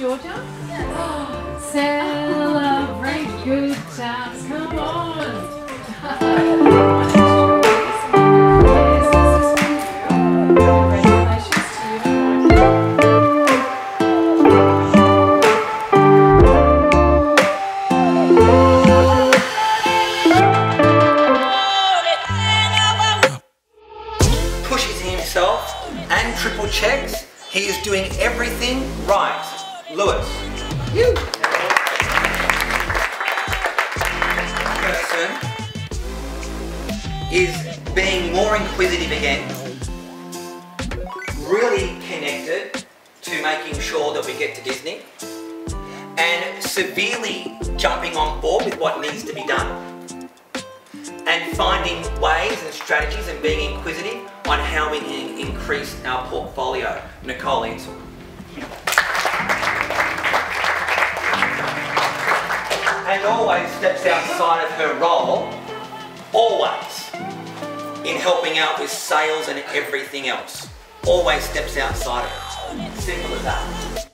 Georgia? Celebrate good times. Come on. Pushes himself and triple checks. He is doing everything right. Lewis. You. Person is being more inquisitive again. Really connected to making sure that we get to Disney. And severely jumping on board with what needs to be done and finding ways and strategies and being inquisitive on how we can increase our portfolio. Nicole Ansel. Always steps outside of her role, always, in helping out with sales and everything else. Always steps outside of it. Simple as that.